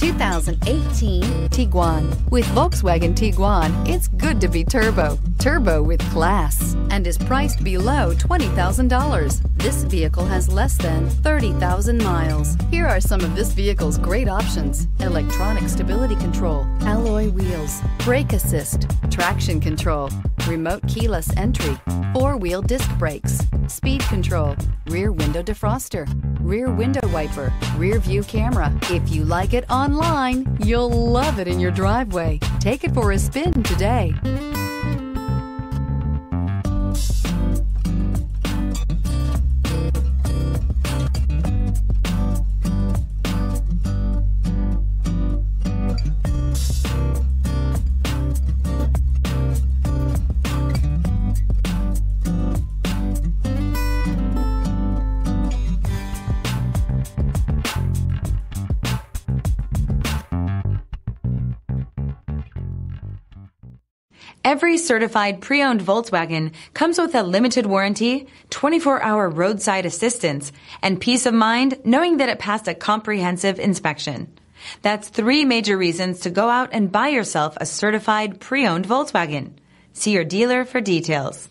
2018 Tiguan. With Volkswagen Tiguan, it's good to be turbo. Turbo with class and is priced below $20,000. This vehicle has less than 30,000 miles. Here are some of this vehicle's great options. Electronic stability control, alloy wheels, brake assist, traction control, remote keyless entry, four-wheel disc brakes, speed control, rear window defroster, rear window wiper, rear view camera. If you like it online, you'll love it in your driveway. Take it for a spin today. Every certified pre-owned Volkswagen comes with a limited warranty, 24-hour roadside assistance, and peace of mind knowing that it passed a comprehensive inspection. That's three major reasons to go out and buy yourself a certified pre-owned Volkswagen. See your dealer for details.